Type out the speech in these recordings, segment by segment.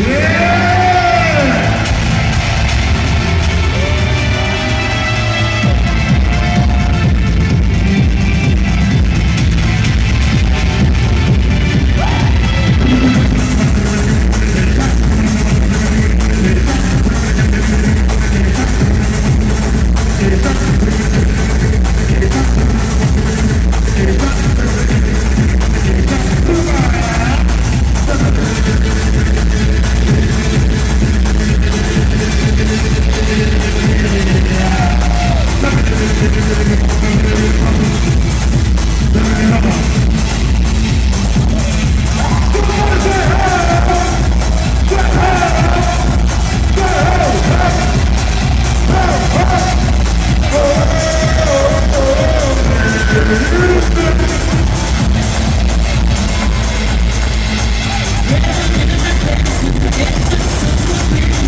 Yeah!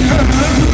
Caramba!